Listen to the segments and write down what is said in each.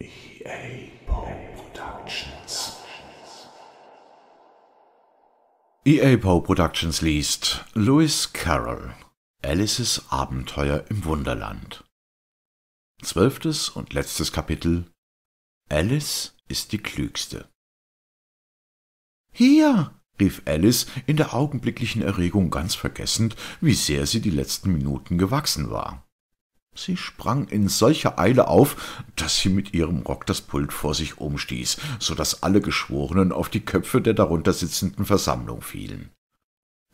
EA Productions. EA Poe Productions liest Lewis Carroll Alices Abenteuer im Wunderland. Zwölftes und letztes Kapitel Alice ist die Klügste. Hier! rief Alice in der augenblicklichen Erregung ganz vergessend, wie sehr sie die letzten Minuten gewachsen war. Sie sprang in solcher Eile auf, dass sie mit ihrem Rock das Pult vor sich umstieß, so dass alle Geschworenen auf die Köpfe der darunter sitzenden Versammlung fielen.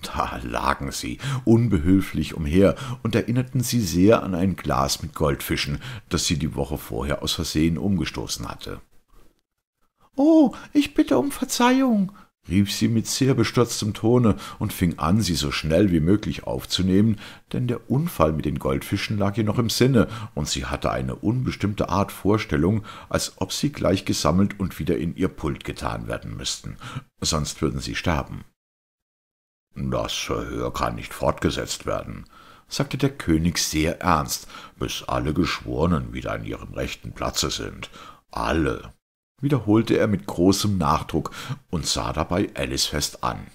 Da lagen sie unbehülflich umher und erinnerten sie sehr an ein Glas mit Goldfischen, das sie die Woche vorher aus Versehen umgestoßen hatte. Oh, ich bitte um Verzeihung, rief sie mit sehr bestürztem Tone und fing an, sie so schnell wie möglich aufzunehmen, denn der Unfall mit den Goldfischen lag ihr noch im Sinne, und sie hatte eine unbestimmte Art Vorstellung, als ob sie gleich gesammelt und wieder in ihr Pult getan werden müssten, sonst würden sie sterben. Das Verhör kann nicht fortgesetzt werden, sagte der König sehr ernst, bis alle Geschworenen wieder an ihrem rechten Platze sind. Alle wiederholte er mit großem Nachdruck und sah dabei Alice fest an.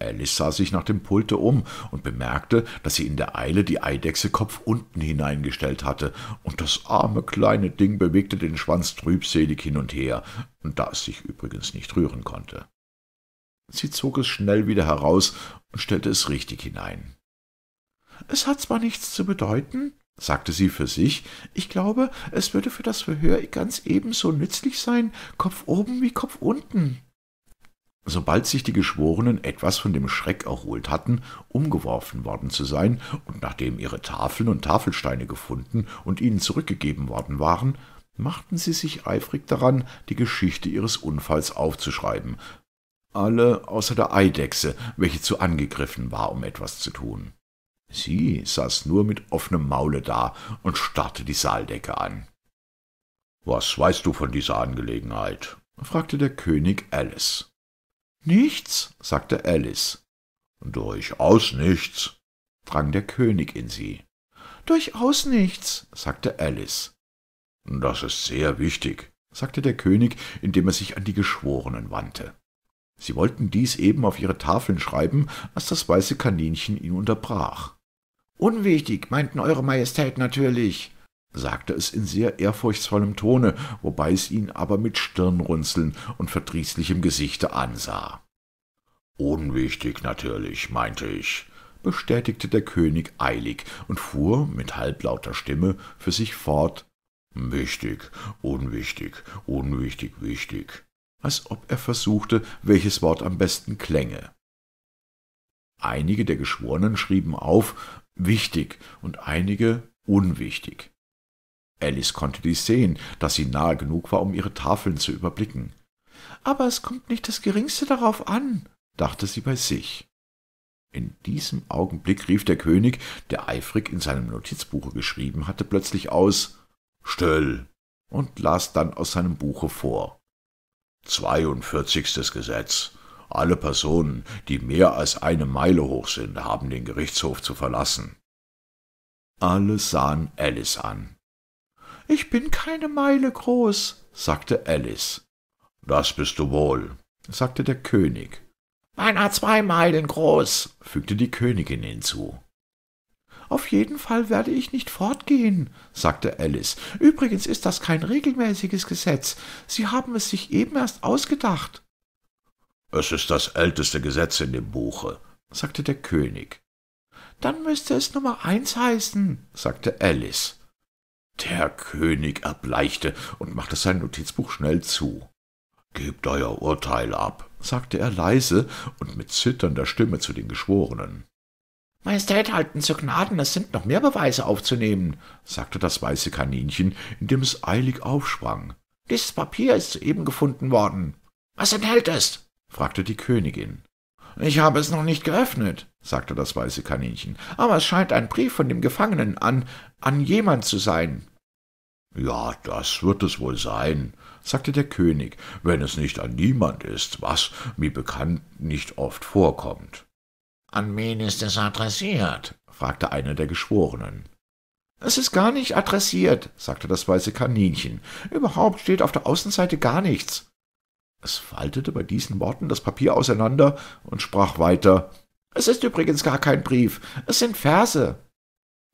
Alice sah sich nach dem Pulte um und bemerkte, dass sie in der Eile die Eidechse Kopf unten hineingestellt hatte, und das arme kleine Ding bewegte den Schwanz trübselig hin und her, da es sich übrigens nicht rühren konnte. Sie zog es schnell wieder heraus und stellte es richtig hinein. Es hat zwar nichts zu bedeuten, sagte sie für sich, ich glaube, es würde für das Verhör ganz ebenso nützlich sein, Kopf oben wie Kopf unten. Sobald sich die Geschworenen etwas von dem Schreck erholt hatten, umgeworfen worden zu sein, und nachdem ihre Tafeln und Tafelsteine gefunden und ihnen zurückgegeben worden waren, machten sie sich eifrig daran, die Geschichte ihres Unfalls aufzuschreiben, alle außer der Eidechse, welche zu angegriffen war, um etwas zu tun. Sie saß nur mit offenem Maule da und starrte die Saaldecke an. Was weißt du von dieser Angelegenheit? fragte der König Alice. Nichts, sagte Alice. Durchaus nichts, drang der König in sie. Durchaus nichts, sagte Alice. Das ist sehr wichtig, sagte der König, indem er sich an die Geschworenen wandte. Sie wollten dies eben auf ihre Tafeln schreiben, als das weiße Kaninchen ihn unterbrach. Unwichtig, meinten Eure Majestät natürlich, sagte es in sehr ehrfurchtsvollem Tone, wobei es ihn aber mit Stirnrunzeln und verdrießlichem Gesichte ansah. Unwichtig natürlich, meinte ich, bestätigte der König eilig und fuhr mit halblauter Stimme für sich fort Wichtig, unwichtig, unwichtig, wichtig, als ob er versuchte, welches Wort am besten klänge. Einige der Geschworenen schrieben auf, wichtig und einige unwichtig. Alice konnte dies sehen, dass sie nahe genug war, um ihre Tafeln zu überblicken. Aber es kommt nicht das geringste darauf an, dachte sie bei sich. In diesem Augenblick rief der König, der eifrig in seinem Notizbuche geschrieben hatte, plötzlich aus Still und las dann aus seinem Buche vor. Zweiundvierzigstes Gesetz. Alle Personen, die mehr als eine Meile hoch sind, haben den Gerichtshof zu verlassen. Alle sahen Alice an. Ich bin keine Meile groß, sagte Alice. Das bist du wohl, sagte der König. Beinahe zwei Meilen groß, fügte die Königin hinzu. Auf jeden Fall werde ich nicht fortgehen, sagte Alice. Übrigens ist das kein regelmäßiges Gesetz. Sie haben es sich eben erst ausgedacht. Es ist das älteste Gesetz in dem Buche, sagte der König. Dann müsste es Nummer eins heißen, sagte Alice. Der König erbleichte und machte sein Notizbuch schnell zu. Gebt euer Urteil ab, sagte er leise und mit zitternder Stimme zu den Geschworenen. Majestät halten zu Gnaden, es sind noch mehr Beweise aufzunehmen, sagte das weiße Kaninchen, indem es eilig aufsprang. Dieses Papier ist soeben gefunden worden. Was enthält es? Fragte die Königin. Ich habe es noch nicht geöffnet, sagte das weiße Kaninchen, aber es scheint ein Brief von dem Gefangenen an an jemand zu sein. Ja, das wird es wohl sein, sagte der König, wenn es nicht an niemand ist, was mir bekannt nicht oft vorkommt. An wen ist es adressiert? fragte einer der Geschworenen. Es ist gar nicht adressiert, sagte das weiße Kaninchen. Überhaupt steht auf der Außenseite gar nichts. Es faltete bei diesen Worten das Papier auseinander und sprach weiter. Es ist übrigens gar kein Brief, es sind Verse.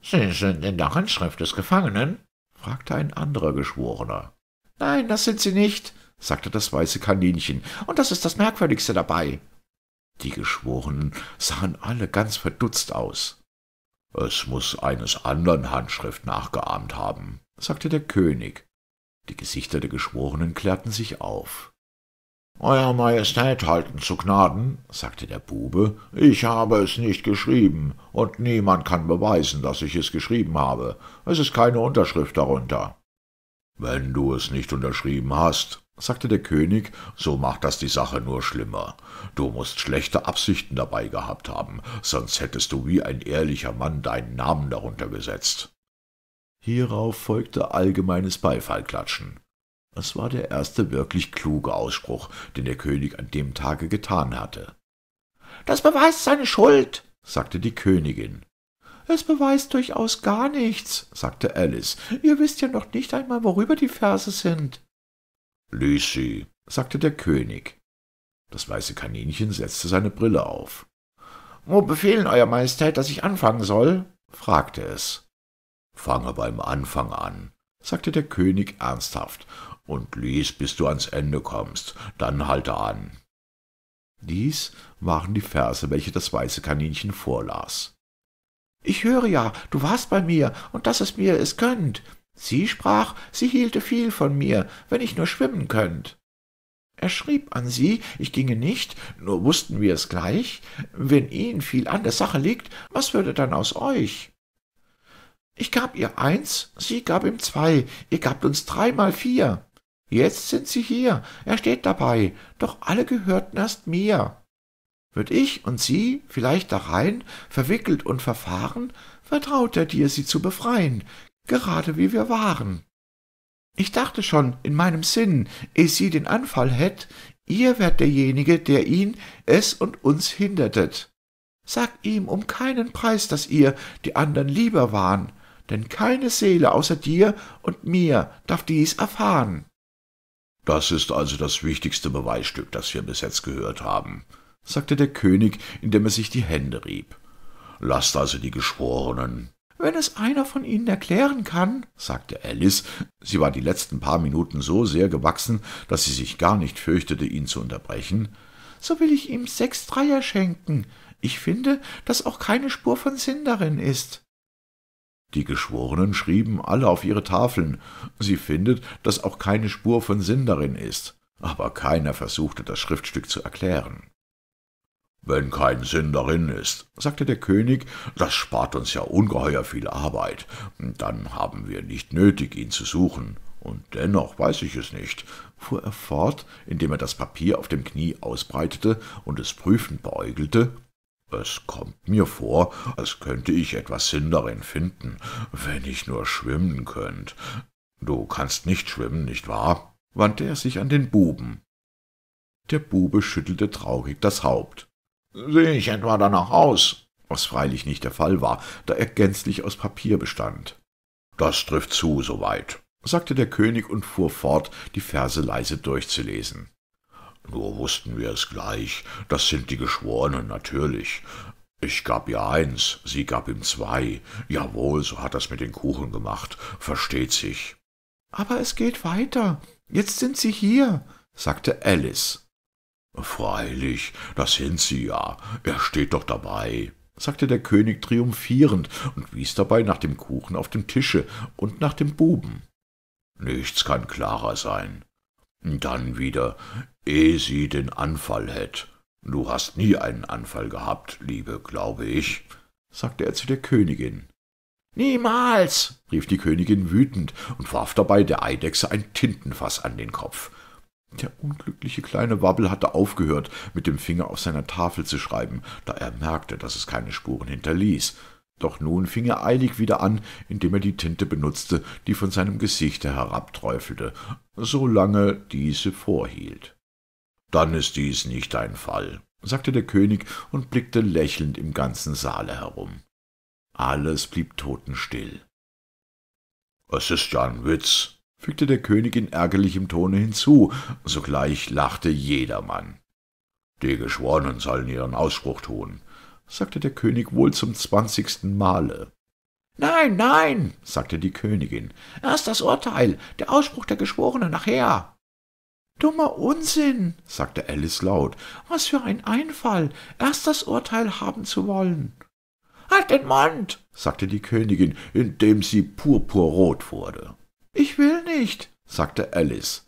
Sie sind in der Handschrift des Gefangenen? fragte ein anderer Geschworener. Nein, das sind sie nicht, sagte das weiße Kaninchen, und das ist das Merkwürdigste dabei. Die Geschworenen sahen alle ganz verdutzt aus. Es muss eines andern Handschrift nachgeahmt haben, sagte der König. Die Gesichter der Geschworenen klärten sich auf. Euer Majestät halten zu Gnaden, sagte der Bube, ich habe es nicht geschrieben, und niemand kann beweisen, dass ich es geschrieben habe. Es ist keine Unterschrift darunter. Wenn du es nicht unterschrieben hast, sagte der König, so macht das die Sache nur schlimmer. Du musst schlechte Absichten dabei gehabt haben, sonst hättest du wie ein ehrlicher Mann deinen Namen darunter gesetzt. Hierauf folgte allgemeines Beifallklatschen. Es war der erste wirklich kluge Ausspruch, den der König an dem Tage getan hatte. Das beweist seine Schuld, sagte die Königin. Es beweist durchaus gar nichts, sagte Alice. Ihr wisst ja noch nicht einmal, worüber die Verse sind. Lies sie, sagte der König. Das weiße Kaninchen setzte seine Brille auf. Wo befehlen Euer Majestät, dass ich anfangen soll? fragte es. Fange beim Anfang an, sagte der König ernsthaft, und lies, bis du ans Ende kommst, dann halte an. Dies waren die Verse, welche das weiße Kaninchen vorlas. Ich höre ja, du warst bei mir, und dass es mir es könnt. Sie sprach, sie hielte viel von mir, wenn ich nur schwimmen könnt. Er schrieb an sie, ich ginge nicht, nur wussten wir es gleich. Wenn ihn viel an der Sache liegt, was würde dann aus euch? Ich gab ihr eins, sie gab ihm zwei, ihr gabt uns dreimal vier. Jetzt sind sie hier, er steht dabei, doch alle gehörten erst mir. Würd ich und sie vielleicht darein verwickelt und verfahren, vertraut er dir, sie zu befreien, gerade wie wir waren. Ich dachte schon in meinem Sinn, eh sie den Anfall hätt, ihr wärt derjenige, der ihn, es und uns hindertet. Sag ihm um keinen Preis, dass ihr die andern lieber waren, denn keine Seele außer dir und mir darf dies erfahren. Das ist also das wichtigste Beweisstück, das wir bis jetzt gehört haben, sagte der König, indem er sich die Hände rieb. Lasst also die Geschworenen. Wenn es einer von ihnen erklären kann, sagte Alice, sie war die letzten paar Minuten so sehr gewachsen, dass sie sich gar nicht fürchtete, ihn zu unterbrechen, so will ich ihm sechs Dreier schenken. Ich finde, dass auch keine Spur von Sinn darin ist. Die Geschworenen schrieben alle auf ihre Tafeln, sie findet, dass auch keine Spur von Sinn darin ist, aber keiner versuchte das Schriftstück zu erklären. Wenn kein Sinn darin ist, sagte der König, das spart uns ja ungeheuer viel Arbeit, dann haben wir nicht nötig, ihn zu suchen. Und dennoch weiß ich es nicht, fuhr er fort, indem er das Papier auf dem Knie ausbreitete und es prüfend beäugelte. Es kommt mir vor, als könnte ich etwas Sinn darin finden, wenn ich nur schwimmen könnt. Du kannst nicht schwimmen, nicht wahr? wandte er sich an den Buben. Der Bube schüttelte traurig das Haupt. Sehe ich etwa danach aus? Was freilich nicht der Fall war, da er gänzlich aus Papier bestand. Das trifft zu, soweit, sagte der König und fuhr fort, die Verse leise durchzulesen. Nur wussten wir es gleich, das sind die Geschworenen natürlich. Ich gab ihr eins, sie gab ihm zwei. Jawohl, so hat er's mit den Kuchen gemacht, versteht sich. Aber es geht weiter. Jetzt sind sie hier, sagte Alice. Freilich, das sind sie ja. Er steht doch dabei, sagte der König triumphierend und wies dabei nach dem Kuchen auf dem Tische und nach dem Buben. Nichts kann klarer sein. Dann wieder, ehe sie den Anfall hätt. Du hast nie einen Anfall gehabt, Liebe, glaube ich, sagte er zu der Königin. Niemals, rief die Königin wütend und warf dabei der Eidechse ein Tintenfass an den Kopf. Der unglückliche kleine Wabbel hatte aufgehört, mit dem Finger auf seiner Tafel zu schreiben, da er merkte, dass es keine Spuren hinterließ. Doch nun fing er eilig wieder an, indem er die Tinte benutzte, die von seinem Gesichte herabträufelte, solange diese vorhielt. Dann ist dies nicht dein Fall, sagte der König und blickte lächelnd im ganzen Saale herum. Alles blieb totenstill. Es ist ja ein Witz, fügte der König in ärgerlichem Tone hinzu, sogleich lachte jedermann. Die Geschworenen sollen ihren Ausspruch tun, sagte der König wohl zum zwanzigsten Male. Nein, nein, sagte die Königin, erst das Urteil, der Ausspruch der Geschworenen nachher. Dummer Unsinn, sagte Alice laut, was für ein Einfall, erst das Urteil haben zu wollen. Halt den Mund, sagte die Königin, indem sie purpurrot wurde. Ich will nicht, sagte Alice.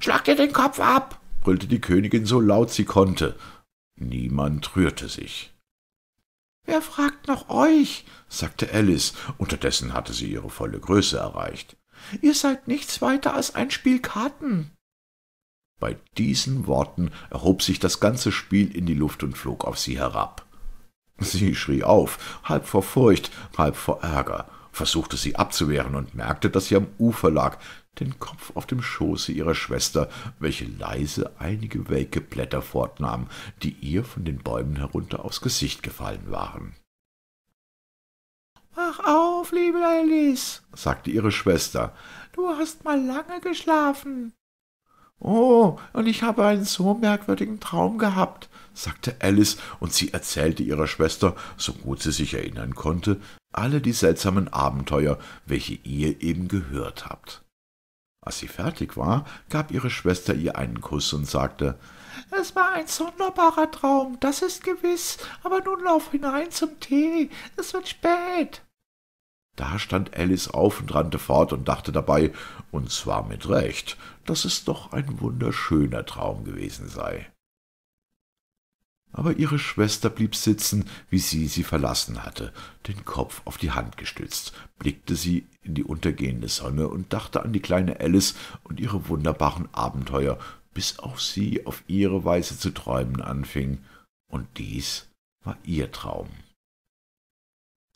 Schlag dir den Kopf ab, brüllte die Königin so laut sie konnte. Niemand rührte sich. Wer fragt nach euch? sagte Alice. Unterdessen hatte sie ihre volle Größe erreicht. Ihr seid nichts weiter als ein Spiel Karten. Bei diesen Worten erhob sich das ganze Spiel in die Luft und flog auf sie herab. Sie schrie auf, halb vor Furcht, halb vor Ärger, versuchte sie abzuwehren und merkte, dass sie am Ufer lag, den Kopf auf dem Schoße ihrer Schwester, welche leise einige welke Blätter fortnahm, die ihr von den Bäumen herunter aufs Gesicht gefallen waren. Wach auf, liebe Alice, sagte ihre Schwester, du hast mal lange geschlafen. Oh, und ich habe einen so merkwürdigen Traum gehabt, sagte Alice, und sie erzählte ihrer Schwester, so gut sie sich erinnern konnte, alle die seltsamen Abenteuer, welche ihr eben gehört habt. Als sie fertig war, gab ihre Schwester ihr einen Kuss und sagte, es war ein sonderbarer Traum, das ist gewiss, aber nun lauf hinein zum Tee, es wird spät. Da stand Alice auf und rannte fort und dachte dabei, und zwar mit Recht, dass es doch ein wunderschöner Traum gewesen sei. Aber ihre Schwester blieb sitzen, wie sie sie verlassen hatte, den Kopf auf die Hand gestützt, blickte sie in die untergehende Sonne und dachte an die kleine Alice und ihre wunderbaren Abenteuer, bis auch sie auf ihre Weise zu träumen anfing, und dies war ihr Traum.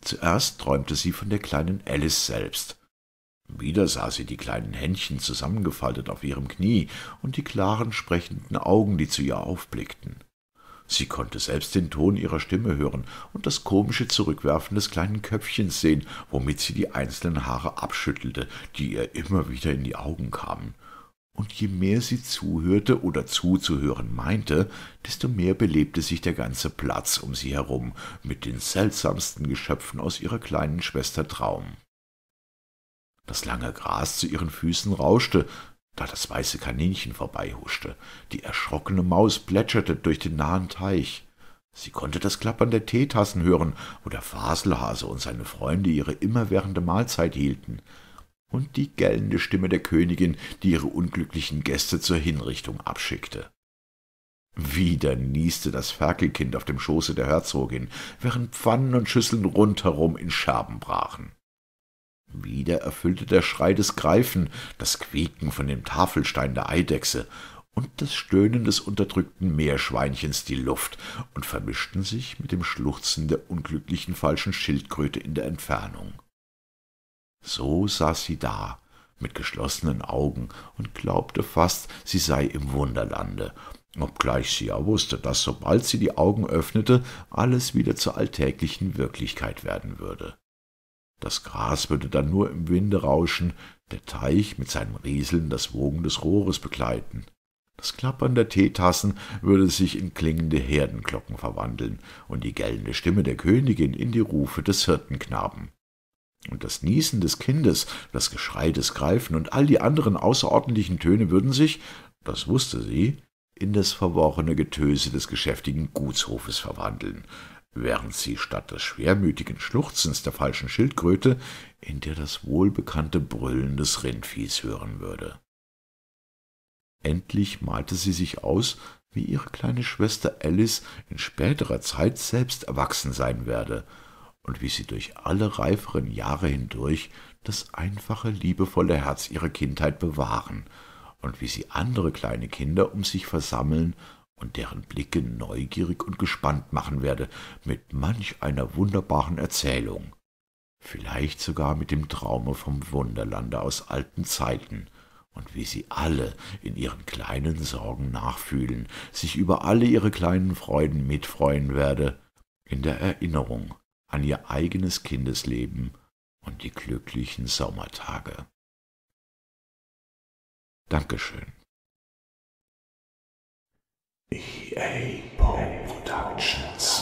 Zuerst träumte sie von der kleinen Alice selbst. Wieder sah sie die kleinen Händchen zusammengefaltet auf ihrem Knie und die klaren, sprechenden Augen, die zu ihr aufblickten. Sie konnte selbst den Ton ihrer Stimme hören und das komische Zurückwerfen des kleinen Köpfchens sehen, womit sie die einzelnen Haare abschüttelte, die ihr immer wieder in die Augen kamen und je mehr sie zuhörte oder zuzuhören meinte, desto mehr belebte sich der ganze Platz um sie herum mit den seltsamsten Geschöpfen aus ihrer kleinen Schwester Traum. Das lange Gras zu ihren Füßen rauschte, da das weiße Kaninchen vorbeihuschte, die erschrockene Maus plätscherte durch den nahen Teich, Sie konnte das Klappern der Teetassen hören, wo der Faselhase und seine Freunde ihre immerwährende Mahlzeit hielten und die gellende Stimme der Königin, die ihre unglücklichen Gäste zur Hinrichtung abschickte. Wieder nieste das Ferkelkind auf dem Schoße der Herzogin, während Pfannen und Schüsseln rundherum in Scherben brachen. Wieder erfüllte der Schrei des Greifen, das Quieken von dem Tafelstein der Eidechse und das Stöhnen des unterdrückten Meerschweinchens die Luft und vermischten sich mit dem Schluchzen der unglücklichen falschen Schildkröte in der Entfernung. So saß sie da, mit geschlossenen Augen und glaubte fast, sie sei im Wunderlande, obgleich sie ja wusste, dass sobald sie die Augen öffnete, alles wieder zur alltäglichen Wirklichkeit werden würde. Das Gras würde dann nur im Winde rauschen, der Teich mit seinem Rieseln das Wogen des Rohres begleiten. Das Klappern der Teetassen würde sich in klingende Herdenglocken verwandeln und die gellende Stimme der Königin in die Rufe des Hirtenknaben und das Niesen des Kindes, das Geschrei des Greifen und all die anderen außerordentlichen Töne würden sich, das wusste sie, in das verworrene Getöse des geschäftigen Gutshofes verwandeln, während sie statt des schwermütigen Schluchzens der falschen Schildkröte in der das wohlbekannte Brüllen des Rindviehs hören würde. Endlich malte sie sich aus, wie ihre kleine Schwester Alice in späterer Zeit selbst erwachsen sein werde, und wie sie durch alle reiferen Jahre hindurch das einfache, liebevolle Herz ihrer Kindheit bewahren und wie sie andere kleine Kinder um sich versammeln und deren Blicke neugierig und gespannt machen werde mit manch einer wunderbaren Erzählung, vielleicht sogar mit dem Traume vom Wunderlande aus alten Zeiten, und wie sie alle in ihren kleinen Sorgen nachfühlen, sich über alle ihre kleinen Freuden mitfreuen werde, in der Erinnerung an ihr eigenes Kindesleben und die glücklichen Sommertage. Dankeschön. EA Productions.